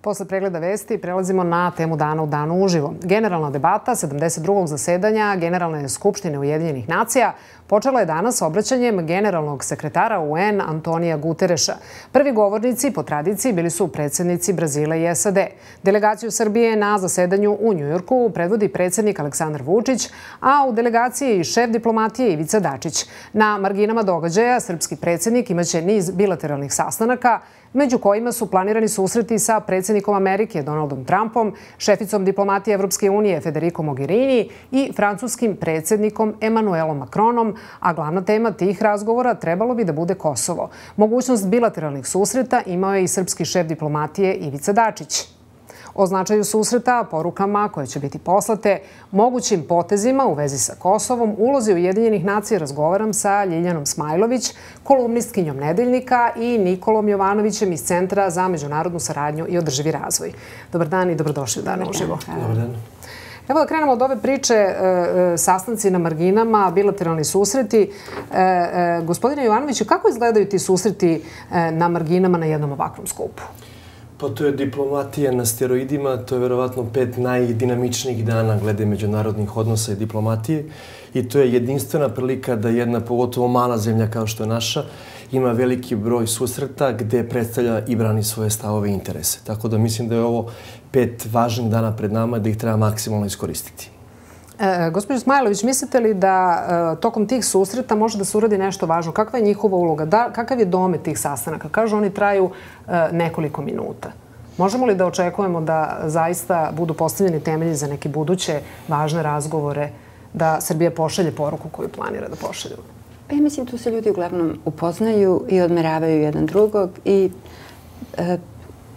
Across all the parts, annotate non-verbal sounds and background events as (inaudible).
Posle pregleda vesti prelazimo na temu dana u danu uživo. Generalna debata 72. zasedanja Generalne skupštine Ujedinjenih nacija počela je danas obraćanjem generalnog sekretara UN Antonija Gutereša. Prvi govornici po tradiciji bili su predsjednici Brazila i SAD. Delegaciju Srbije na zasedanju u Njujorku predvodi predsjednik Aleksandar Vučić, a u delegaciji šef diplomatije Ivica Dačić. Na marginama događaja srpski predsjednik imaće niz bilateralnih sastanaka, među kojima su planirani susreti sa predsjednikom Amerike Donaldom Trumpom, šeficom diplomatije Evropske unije Federico Mogherini i francuskim predsjednikom Emanuelom Macronom, a glavna tema tih razgovora trebalo bi da bude Kosovo. Mogućnost bilateralnih susreta imao je i srpski šef diplomatije Ivica Dačić o značaju susreta, porukama koje će biti poslate, mogućim potezima u vezi sa Kosovom, ulozi Ujedinjenih nacija razgovaram sa Ljiljanom Smajlović, kolumnistkinjom Nedeljnika i Nikolom Jovanovićem iz Centra za međunarodnu saradnju i održivi razvoj. Dobar dan i dobrodošli u Dana uživo. Dobar dan. Evo da krenemo od ove priče, e, e, sastanci na marginama, bilateralni susreti. E, gospodine Jovanoviću, kako izgledaju ti susreti na marginama na jednom ovakvom skupu? Pa to je diplomatija na steroidima, to je verovatno pet najdinamičnijih dana glede međunarodnih odnosa i diplomatije. I to je jedinstvena prilika da jedna, pogotovo mala zemlja kao što je naša, ima veliki broj susreta gde predstavlja i brani svoje stavove i interese. Tako da mislim da je ovo pet važnih dana pred nama da ih treba maksimalno iskoristiti. E, Gospodin Smajlović, mislite li da e, tokom tih susreta može da se uradi nešto važno? Kakva je njihova uloga? Da, kakav je dome tih sastanaka? Kažu, oni traju e, nekoliko minuta. Možemo li da očekujemo da zaista budu postavljeni temelji za neke buduće važne razgovore da Srbija pošalje poruku koju planira da pošalje? Pa ja mislim, tu se ljudi uglavnom upoznaju i odmeravaju jedan drugog i e,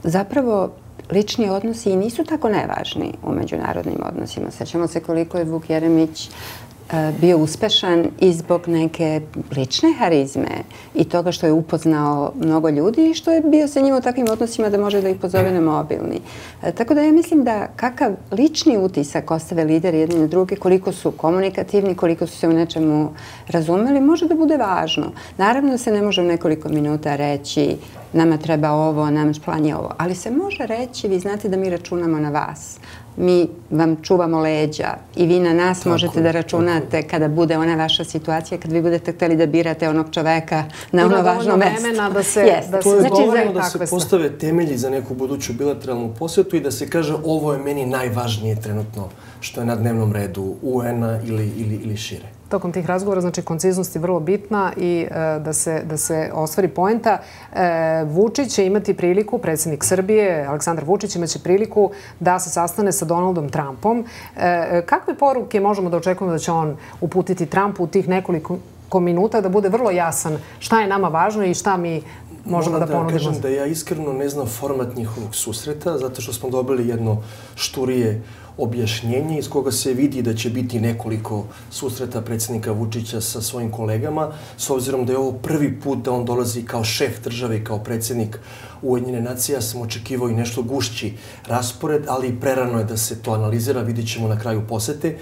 zapravo lični odnosi i nisu tako nevažni u međunarodnim odnosima. Sećamo se koliko je Vuk Jeremić e, bio uspešan i zbog neke lične harizme i toga što je upoznao mnogo ljudi i što je bio sa njim u takvim odnosima da može da ih pozove na mobilni. E, tako da ja mislim da kakav lični utisak ostave lideri jedni na druge, koliko su komunikativni, koliko su se u nečemu razumeli, može da bude važno. Naravno se ne može u nekoliko minuta reći nama treba ovo, nam plan je ovo, ali se može reći, vi znate da mi računamo na vas. Mi vam čuvamo leđa i vi na nas možete da računate kada bude ona vaša situacija, kad vi budete hteli da birate onog čoveka na ono važno mesto. Ima da se, da se, to je znači, da se postave temelji za neku buduću bilateralnu posjetu i da se kaže ovo je meni najvažnije trenutno što je na dnevnom redu UN-a ili, ili, ili šire tokom tih razgovora, znači konciznost je vrlo bitna i e, da se, da se ostvari poenta. E, Vučić će imati priliku, predsjednik Srbije, Aleksandar Vučić imaće priliku da se sastane sa Donaldom Trumpom. E, kakve poruke možemo da očekujemo da će on uputiti Trumpu u tih nekoliko minuta da bude vrlo jasan šta je nama važno i šta mi možemo da ponudimo? Da kažem da ja iskreno ne znam format njihovog susreta, zato što smo dobili jedno šturije objašnjenje iz koga se vidi da će biti nekoliko susreta predsjednika Vučića sa svojim kolegama, s obzirom da je ovo prvi put da on dolazi kao šef države i kao predsjednik Ujedinjene nacije. Ja sam očekivao i nešto gušći raspored, ali prerano je da se to analizira, vidit ćemo na kraju posete.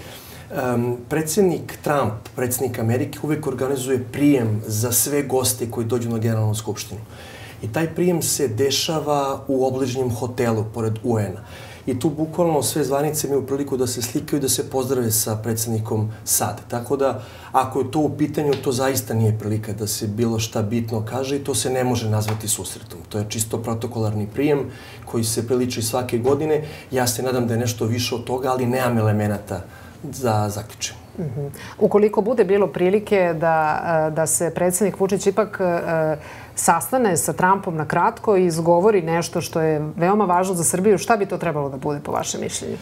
Um, predsjednik Trump, predsjednik Amerike, uvijek organizuje prijem za sve goste koji dođu na generalnu skupštinu. I taj prijem se dešava u obližnjem hotelu pored UN-a i tu bukvalno sve zvanice imaju priliku da se slikaju i da se pozdrave sa predsjednikom SAD. Tako da, ako je to u pitanju, to zaista nije prilika da se bilo šta bitno kaže i to se ne može nazvati susretom. To je čisto protokolarni prijem koji se priliči svake godine. Ja se nadam da je nešto više od toga, ali nemam elemenata za zaključenje. Mhm. Ukoliko bude bilo prilike da, e, da se predsjednik Vučić ipak e, sastane sa Trumpom na kratko i izgovori nešto što je veoma važno za Srbiju, šta bi to trebalo da bude po vašem mišljenju?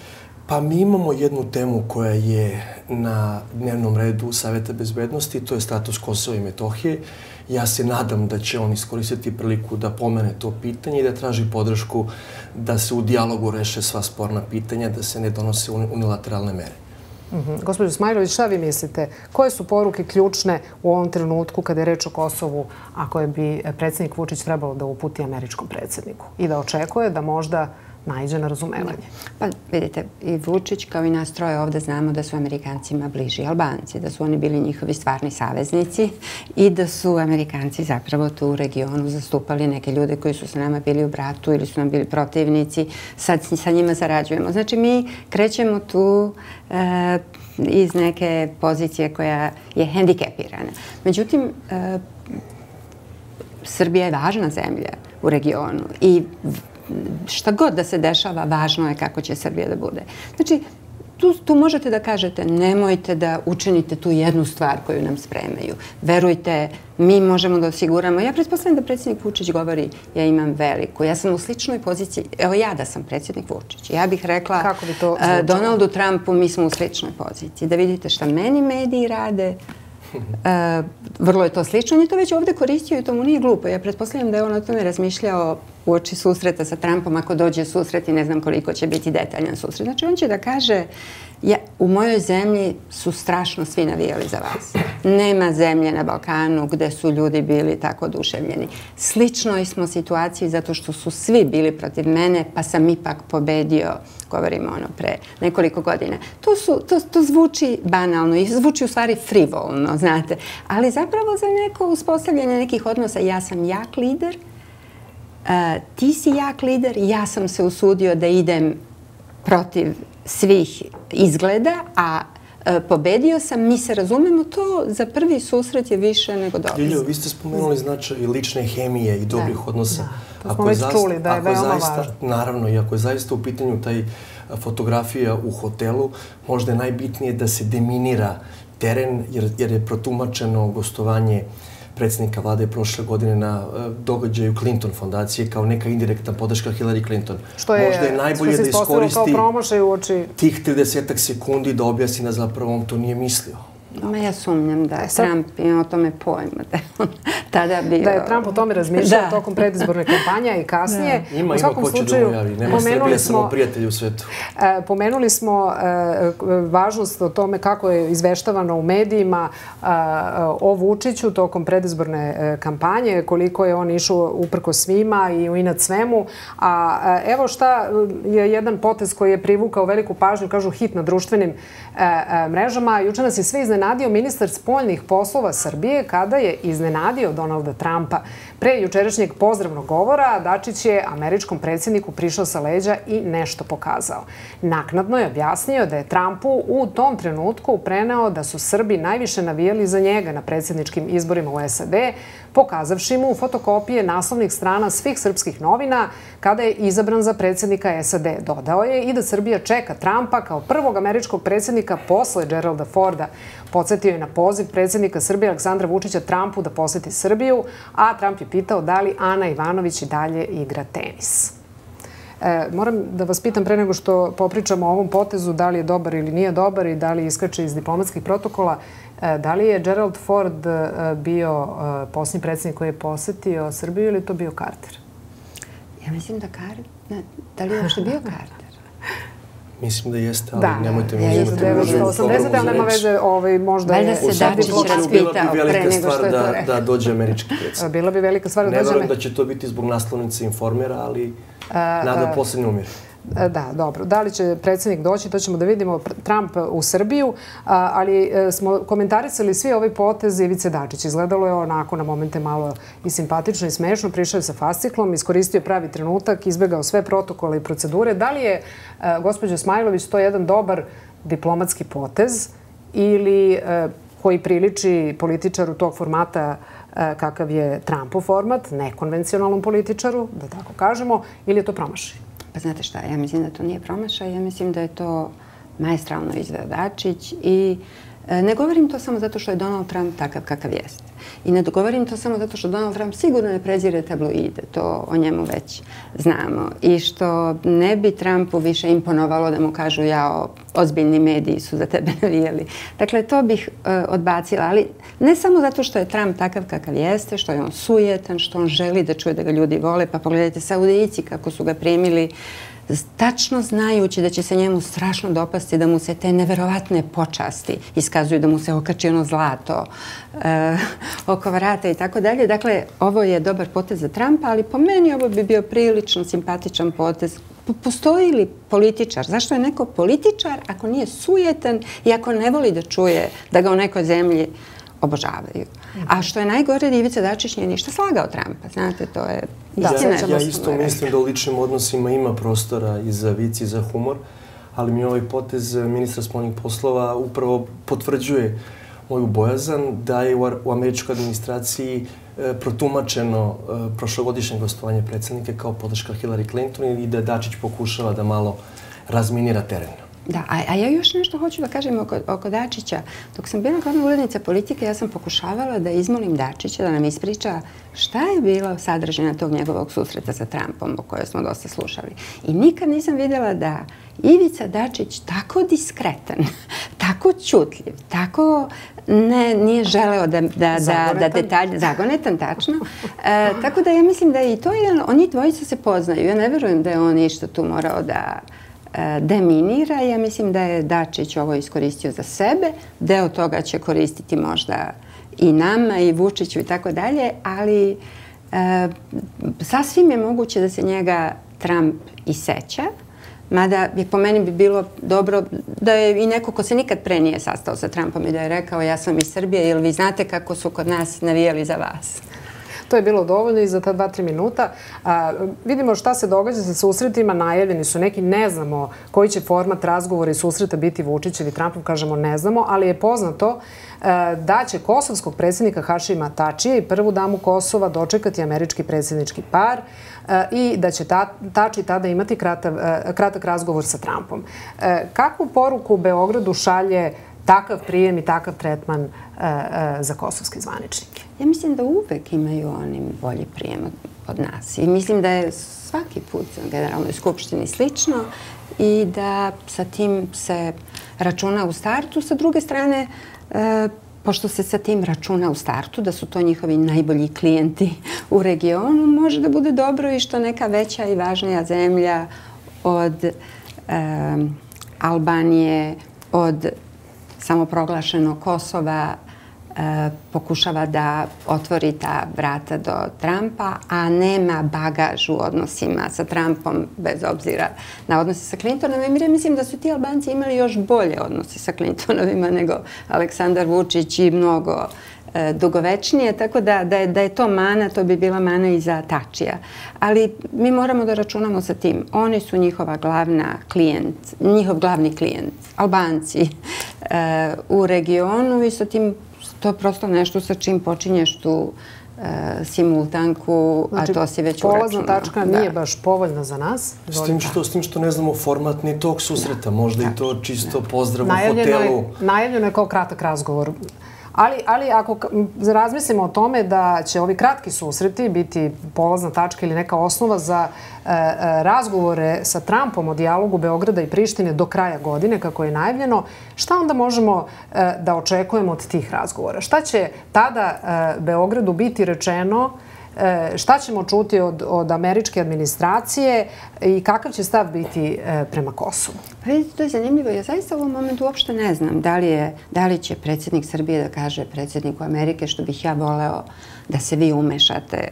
Pa mi imamo jednu temu koja je na dnevnom redu Saveta bezbednosti, to je status Kosova i Metohije. Ja se nadam da će on iskoristiti priliku da pomene to pitanje i da traži podršku da se u dijalogu reše sva sporna pitanja, da se ne donose unilateralne mere. Mhm. Gospodin Smajlović, šta vi mislite? Koje su poruke ključne u ovom trenutku kada je reč o Kosovu, a koje bi predsjednik Vučić trebalo da uputi američkom predsjedniku i da očekuje da možda najđe na razumevanje. Pa vidite, i Vučić kao i nas troje ovde znamo da su Amerikancima bliži Albanci, da su oni bili njihovi stvarni saveznici i da su Amerikanci zapravo tu u regionu zastupali neke ljude koji su sa nama bili u bratu ili su nam bili protivnici. Sad sa njima zarađujemo. Znači mi krećemo tu e, iz neke pozicije koja je hendikepirana. Međutim, e, Srbija je važna zemlja u regionu i šta god da se dešava, važno je kako će Srbija da bude. Znači, tu, tu možete da kažete nemojte da učinite tu jednu stvar koju nam spremaju. Verujte, mi možemo da osiguramo. Ja pretpostavljam da predsjednik Vučić govori ja imam veliku. Ja sam u sličnoj poziciji. Evo ja da sam predsjednik Vučić. Ja bih rekla Kako bi to uh, Donaldu Trumpu mi smo u sličnoj poziciji. Da vidite šta meni mediji rade, E, vrlo je to slično. On je to već ovdje koristio i to mu nije glupo. Ja pretpostavljam da je on o tome razmišljao u oči susreta sa Trumpom ako dođe susret i ne znam koliko će biti detaljan susret. Znači on će da kaže ja, u mojoj zemlji su strašno svi navijali za vas. Nema zemlje na Balkanu gde su ljudi bili tako oduševljeni. Sličnoj smo situaciji zato što su svi bili protiv mene pa sam ipak pobedio govorimo ono pre nekoliko godina. To, su, to, to zvuči banalno i zvuči u stvari frivolno, znate. Ali zapravo za neko uspostavljanje nekih odnosa ja sam jak lider, uh, ti si jak lider, ja sam se usudio da idem protiv svih izgleda, a e, pobedio sam, mi se razumemo, to za prvi susret je više nego dobro. Ljiljo, vi ste spomenuli značaj lične hemije i dobrih odnosa. Da, to smo već čuli da je veoma važno. Naravno, i ako je zaista u pitanju taj fotografija u hotelu, možda je najbitnije da se deminira teren, jer, jer je protumačeno gostovanje predsjednika vlade prošle godine na e, događaju Clinton fondacije kao neka indirektna podrška Hillary Clinton. Što je, Možda je najbolje da iskoristi tih 30 sekundi da objasni da zapravo on to nije mislio. Ma ja sumnjam da je e Trump ima o tome pojma. Da je on (laughs) tada bio... Da je Trump o tome razmišljao tokom predizborne kampanje i kasnije. Ima, ima ko će da mu javi. Nema Srbije samo prijatelji u svetu. E, pomenuli smo e, važnost o tome kako je izveštavano u medijima o Vučiću tokom predizborne kampanje, koliko je on išao uprko svima i u inat svemu. A evo šta je jedan potez koji je privukao veliku pažnju, kažu hit na društvenim mrežama. Juče nas je sve iznenadilo iznenadio ministar spoljnih poslova Srbije kada je iznenadio Donalda Trumpa. Pre jučerašnjeg pozdravnog govora Dačić je američkom predsjedniku prišao sa leđa i nešto pokazao. Naknadno je objasnio da je Trumpu u tom trenutku preneo da su Srbi najviše navijali za njega na predsjedničkim izborima u SAD, pokazavši mu fotokopije naslovnih strana svih srpskih novina kada je izabran za predsjednika SAD. Dodao je i da Srbija čeka Trumpa kao prvog američkog predsjednika posle Geralda Forda. Podsjetio je na poziv predsjednika Srbije Aleksandra Vučića Trumpu da posjeti Srbiju, a Trump je pitao da li Ana Ivanović i dalje igra tenis. E, moram da vas pitam pre nego što popričamo o ovom potezu da li je dobar ili nije dobar i da li iskače iz diplomatskih protokola. E, da li je Gerald Ford e, bio e, posljednji predsjednik koji je posjetio Srbiju ili to bio Carter? Ja mislim da Carter... Da li je uopšte bio Carter? (laughs) Mislim da jeste, ali da, nemojte mi uzimati. Da, 1980, ali nema veze, ovaj, možda je... Valjda se Dačić raspitao pre nego što je to rekao. Da dođe američki predsjednik. (laughs) Bila bi velika stvar da dođe... Ne verujem da će to biti zbog naslovnice informera, ali nada posljednje umire. E, da, dobro. Da li će predsjednik doći, to ćemo da vidimo Trump u Srbiju, ali e, smo komentarisali svi ove poteze Ivice Dačić. Izgledalo je onako na momente malo i simpatično i smešno. Prišao je sa fasciklom, iskoristio pravi trenutak, izbjegao sve protokole i procedure. Da li je, e, gospođo Smajlović, to jedan dobar diplomatski potez ili koji priliči političaru tog formata kakav je Trumpov format, nekonvencionalnom političaru, da tako kažemo, ili je to promašaj? Pa znate šta, ja mislim da to nije promašaj, ja mislim da je to majstralno izveo Dačić i E, ne govorim to samo zato što je Donald Trump takav kakav jeste. I ne govorim to samo zato što Donald Trump sigurno ne prezire tabloide, to o njemu već znamo. I što ne bi Trumpu više imponovalo da mu kažu ja, ozbiljni mediji su za tebe (laughs) navijeli. Dakle, to bih uh, odbacila, ali ne samo zato što je Trump takav kakav jeste, što je on sujetan, što on želi da čuje da ga ljudi vole, pa pogledajte Saudijici kako su ga primili uh, tačno znajući da će se njemu strašno dopasti da mu se te neverovatne počasti iskazuju, da mu se okači ono zlato e, oko vrata i tako dalje. Dakle, ovo je dobar potez za Trumpa, ali po meni ovo bi bio prilično simpatičan potez postoji li političar? Zašto je neko političar ako nije sujetan i ako ne voli da čuje da ga u nekoj zemlji obožavaju? A što je najgore, Ivica Dačić nije ništa slagao Trumpa. Znate, to je istina. Ja isto mislim da u ličnim odnosima ima prostora i za vici i za humor, ali mi ovaj potez ministra spolnih poslova upravo potvrđuje moju bojazan da je u američkoj administraciji e, protumačeno e, prošlogodišnje gostovanje predsjednike kao podrška Hillary Clinton i da Dačić pokušava da malo razminira teren. Da, a, a ja još nešto hoću da kažem oko, oko Dačića. Dok sam bila glavna urednica politike, ja sam pokušavala da izmolim Dačića da nam ispriča šta je bilo sadržena tog njegovog susreta sa Trumpom, o kojoj smo dosta slušali. I nikad nisam vidjela da Ivica Dačić tako diskretan, (laughs) tako čutljiv, tako ne, nije želeo da, da, da, da detalje, zagonetan, tačno. E, tako da ja mislim da i to je, oni dvojica se poznaju. Ja ne verujem da je on ništa tu morao da E, deminira. Ja mislim da je Dačić ovo iskoristio za sebe. Deo toga će koristiti možda i nama i Vučiću i tako dalje, ali e, sasvim je moguće da se njega Trump i seća. Mada je po meni bi bilo dobro da je i neko ko se nikad pre nije sastao sa Trumpom i da je rekao ja sam iz Srbije ili vi znate kako su kod nas navijali za vas. To je bilo dovoljno i za ta dva, tri minuta. A, vidimo šta se događa sa susretima. Najavljeni su neki, ne znamo koji će format razgovora i susreta biti Vučić ili Trumpom, kažemo ne znamo, ali je poznato e, da će kosovskog predsjednika Hašima Tačije i prvu damu Kosova dočekati američki predsjednički par e, i da će Tači tada imati kratak, e, kratak razgovor sa Trumpom. Kakvu poruku Beogradu šalje takav prijem i takav tretman e, e, za kosovske zvaničnike? Ja mislim da uvek imaju oni bolji prijem od nas. I mislim da je svaki put u generalnoj skupštini slično i da sa tim se računa u startu. Sa druge strane, E, pošto se sa tim računa u startu, da su to njihovi najbolji klijenti u regionu, može da bude dobro i što neka veća i važnija zemlja od e, Albanije, od samoproglašeno Kosova, E, pokušava da otvori ta vrata do Trumpa, a nema bagaž u odnosima sa Trumpom, bez obzira na odnose sa Clintonom. I mislim da su ti Albanci imali još bolje odnose sa Clintonovima nego Aleksandar Vučić i mnogo dugovečnije, tako da, da, je, da je to mana, to bi bila mana i za Tačija. Ali mi moramo da računamo sa tim. Oni su njihova glavna klijent, njihov glavni klijent, Albanci e, u regionu i sa tim to je prosto nešto sa čim počinješ tu e, simultanku, znači, a to si već uračunao. Polazna tačka nije baš povoljna za nas. S tim, što, s tim što ne znamo format ni tog susreta, možda i to čisto pozdrav u hotelu. najavljeno je kao kratak razgovor. Ali, ali ako razmislimo o tome da će ovi kratki susreti biti polazna tačka ili neka osnova za e, e, razgovore sa Trumpom o dijalogu Beograda i Prištine do kraja godine, kako je najavljeno, šta onda možemo e, da očekujemo od tih razgovora? Šta će tada e, Beogradu biti rečeno E, šta ćemo čuti od, od američke administracije i kakav će stav biti e, prema Kosovu? Pa vidite, to je zanimljivo. Ja zaista u ovom momentu uopšte ne znam da li, je, da li će predsjednik Srbije da kaže predsjedniku Amerike što bih ja voleo da se vi umešate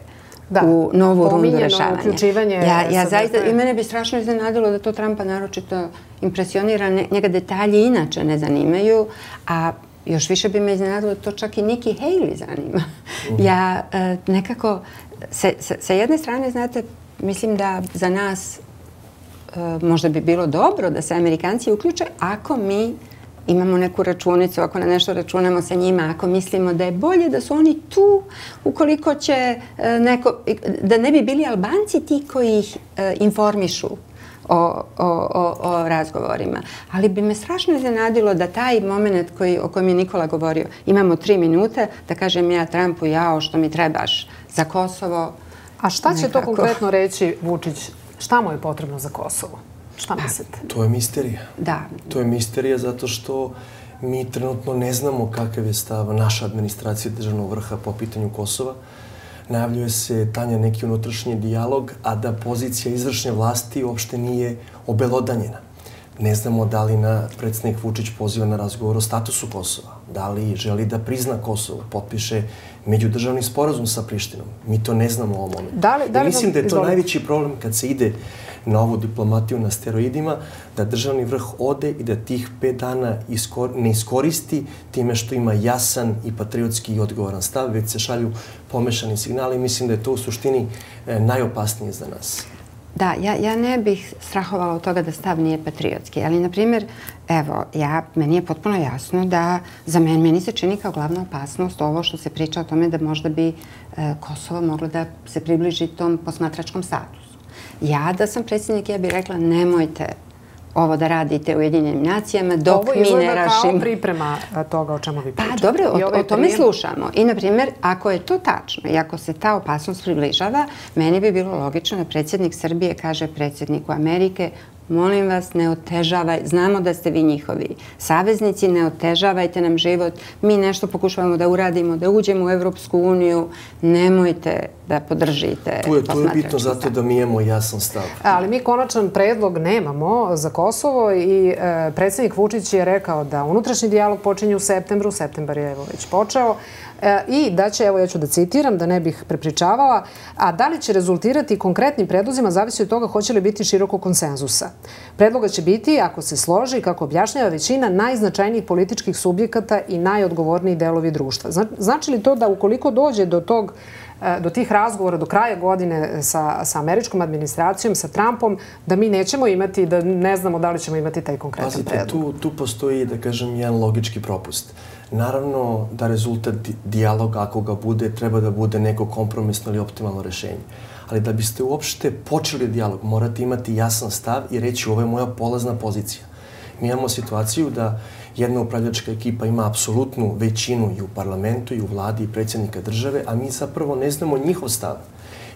da, u novu rundu rešavanja. uključivanje. Ja, ja zaista, I mene bi strašno iznenadilo da to Trumpa naročito impresionira. Njega detalji inače ne zanimaju, a još više bi me iznenadilo to čak i Nikki Haley zanima. Mhm. Ja e, nekako, sa jedne strane, znate, mislim da za nas e, možda bi bilo dobro da se Amerikanci uključe ako mi imamo neku računicu, ako na nešto računamo sa njima, ako mislimo da je bolje da su oni tu, ukoliko će e, neko, da ne bi bili Albanci ti koji ih informišu o, o, o, o razgovorima. Ali bi me strašno iznenadilo da taj moment koji, o kojem je Nikola govorio, imamo tri minute, da kažem ja Trumpu, jao što mi trebaš za Kosovo. A šta će to konkretno reći Vučić? Šta mu je potrebno za Kosovo? Šta pa, mislite? To je misterija. Da. To je misterija zato što mi trenutno ne znamo kakav je stav naša administracija državnog vrha po pitanju Kosova najavljuje se Tanja neki unutrašnji dijalog, a da pozicija izvršne vlasti uopšte nije obelodanjena. Ne znamo da li na predsjednik Vučić poziva na razgovor o statusu Kosova. da li želi da prizna Kosovo, potpiše međudržavni sporazum sa Prištinom. Mi to ne znamo u ovom momentu. Da li, da li mislim da je to izvolite. najveći problem kad se ide na ovu diplomatiju na steroidima, da državni vrh ode i da tih pet dana iskor, ne iskoristi time što ima jasan i patriotski i odgovoran stav, već se šalju pomešani signali. Mislim da je to u suštini e, najopasnije za nas. Da, ja, ja ne bih strahovala od toga da stav nije patriotski, ali, na primjer, evo, ja, meni je potpuno jasno da za meni, meni se čini kao glavna opasnost ovo što se priča o tome da možda bi e, Kosovo moglo da se približi tom posmatračkom statusu. Ja da sam predsjednik, ja bih rekla nemojte ovo da radite u Jedinim nacijama dok Ovo mi ne izgleda kao rašimo. priprema a, toga o čemu vi Pa pričate. dobro, I o, ovaj o tome prijem- slušamo. I, na primjer, ako je to tačno i ako se ta opasnost približava, meni bi bilo logično da predsjednik Srbije kaže predsjedniku Amerike molim vas, ne otežavaj, znamo da ste vi njihovi saveznici, ne otežavajte nam život, mi nešto pokušavamo da uradimo, da uđemo u Evropsku uniju, nemojte da podržite Tu je, tu je bitno posmatrački zato stav. da mi imamo jasan stav. Ali mi konačan predlog nemamo za Kosovo i e, predsjednik Vučić je rekao da unutrašnji dijalog počinje u septembru, septembar je evo već počeo, e, i da će, evo ja ću da citiram, da ne bih prepričavala, a da li će rezultirati konkretnim predlozima zavisi od toga hoće li biti široko konsenzusa. Predloga će biti, ako se složi, kako objašnjava većina najznačajnijih političkih subjekata i najodgovorniji delovi društva. Zna- Znači li to da ukoliko dođe do tog do tih razgovora do kraja godine sa, sa američkom administracijom, sa Trumpom, da mi nećemo imati, da ne znamo da li ćemo imati taj konkretan Pazite, predlog. tu, tu postoji, da kažem, jedan logički propust. Naravno da rezultat di- dijaloga, ako ga bude, treba da bude neko kompromisno ili optimalno rešenje. Ali da biste uopšte počeli dijalog, morate imati jasan stav i reći ovo je moja polazna pozicija. Mi imamo situaciju da jedna upravljačka ekipa ima apsolutnu većinu i u parlamentu, i u vladi, i predsjednika države, a mi zapravo ne znamo njihov stav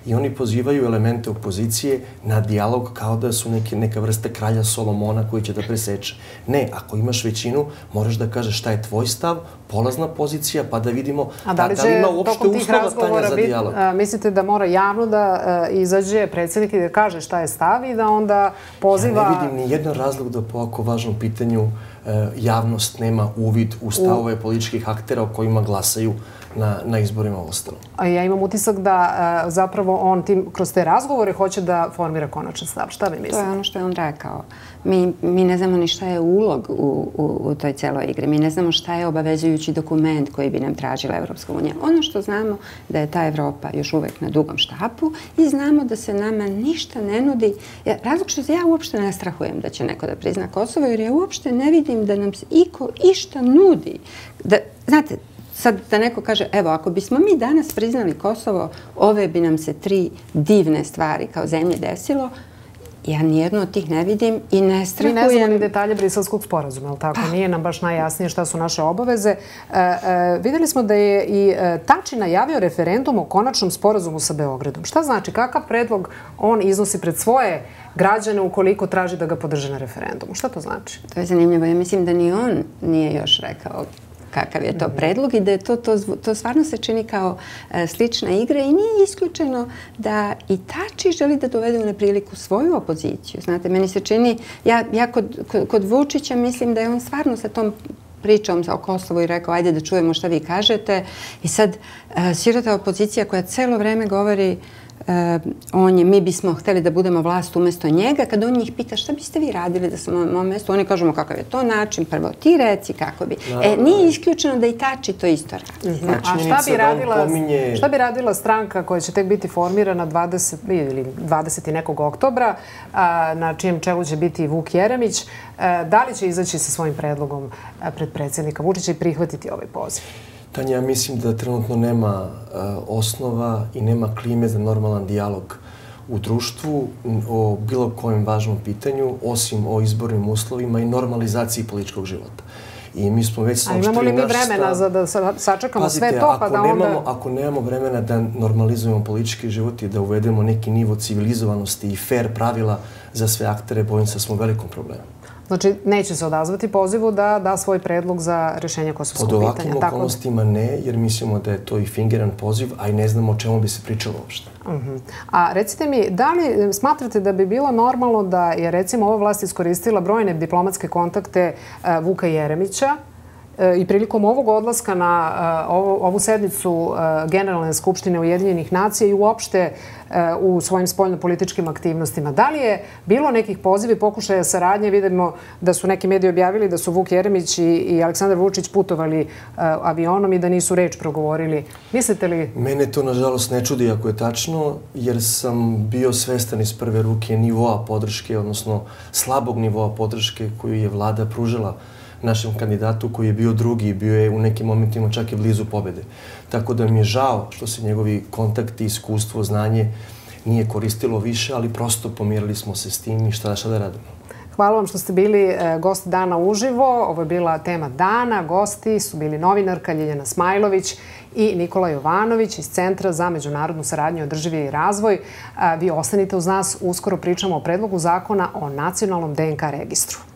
i oni pozivaju elemente opozicije na dijalog kao da su neke, neka vrsta kralja Solomona koji će da preseče. Ne, ako imaš većinu, moraš da kažeš šta je tvoj stav, polazna pozicija, pa da vidimo da li da li ima uopšte uslova Tanja za dijalog. a, mislite da mora javno da a, izađe predsjednik i da kaže šta je stav i da onda poziva... Ja ne vidim ni jedan razlog da po ovako važnom pitanju e, javnost nema uvid u stavove političkih aktera o kojima glasaju na, na izborima ostalo. A ja imam utisak da a, zapravo on tim, kroz te razgovore hoće da formira konačan stav. Šta vi To mislite? je ono što je on rekao. Mi, mi ne znamo ni šta je ulog u, u, u toj celoj igri. Mi ne znamo šta je obavezujući dokument koji bi nam tražila Evropska unija. Ono što znamo da je ta Evropa još uvek na dugom štapu i znamo da se nama ništa ne nudi. Ja, razlog što se ja uopšte ne strahujem da će neko da prizna Kosovo, jer ja uopšte ne vidim da nam se iko išta nudi. Da, znate, Sad da neko kaže, evo, ako bismo mi danas priznali Kosovo, ove bi nam se tri divne stvari kao zemlje desilo, ja nijednu od tih ne vidim i ne Mi strahujem. ne znamo ni detalje briselskog sporazuma, ali tako? Nije nam baš najjasnije šta su naše obaveze. E, e, videli smo da je i e, Tači najavio referendum o konačnom sporazumu sa Beogradom. Šta znači? Kakav predlog on iznosi pred svoje građane ukoliko traži da ga podrže na referendumu? Šta to znači? To je zanimljivo. Ja mislim da ni on nije još rekao kakav je to predlog i da je to, to, to stvarno se čini kao e, slična igra i nije isključeno da i Tači želi da dovede u nepriliku svoju opoziciju. Znate, meni se čini, ja, ja kod, kod, kod Vučića mislim da je on stvarno sa tom pričom o Kosovu i rekao ajde da čujemo šta vi kažete. I sad e, sirota opozicija koja celo vreme govori on je, mi bismo hteli da budemo vlast umjesto njega, kad on njih pita šta biste vi radili da sam na mom mjestu, oni kažemo kakav je to način, prvo ti reci kako bi. E, nije isključeno da i Tači to isto radi. Znači, A šta bi, radila, pominje- šta bi radila stranka koja će tek biti formirana 20, ili 20. i nekog oktobra, a, na čijem čelu će biti Vuk Jeremić, a, da li će izaći sa svojim predlogom a, pred predsjednika Vučića i prihvatiti ovaj poziv? Tanja, ja mislim da trenutno nema e, osnova i nema klime za normalan dijalog u društvu o bilo kojem važnom pitanju, osim o izbornim uslovima i normalizaciji političkog života. I mi smo već A imamo li mi vremena stav. za da sa- sačekamo Pazite, sve to, pa da nemamo, onda... Ako nemamo vremena da normalizujemo politički život i da uvedemo neki nivo civilizovanosti i fair pravila za sve aktere, bojim se da smo u velikom problemu. Znači, neće se odazvati pozivu da da svoj predlog za rješenje Pod kosovskog ovakvim pitanja. Tako da- okolnostima ne, jer mislimo da je to i fingeran poziv, a i ne znamo o čemu bi se pričalo uopšte. Mhm. A recite mi, da li e, smatrate da bi bilo normalno da je recimo ova vlast iskoristila brojne diplomatske kontakte e, Vuka Jeremića E, i prilikom ovog odlaska na e, ovu sednicu e, Generalne skupštine Ujedinjenih nacija i uopšte u svojim spoljno-političkim aktivnostima. Da li je bilo nekih pozivi pokušaja saradnje? Vidimo da su neki mediji objavili da su Vuk Jeremić i Aleksandar Vučić putovali avionom i da nisu reč progovorili. Mislite li... Mene to, nažalost, ne čudi ako je tačno, jer sam bio svestan iz prve ruke nivoa podrške, odnosno slabog nivoa podrške koju je vlada pružila našem kandidatu koji je bio drugi i bio je u nekim momentima čak i blizu pobede. Tako da mi je žao što se njegovi kontakti, iskustvo, znanje nije koristilo više, ali prosto pomirili smo se s tim i šta, šta da radimo. Hvala vam što ste bili e, gost dana uživo. Ovo je bila tema dana. Gosti su bili novinarka Ljiljana Smajlović i Nikola Jovanović iz Centra za međunarodnu saradnju i održivi i razvoj. E, vi ostanite uz nas. Uskoro pričamo o predlogu zakona o nacionalnom DNK registru.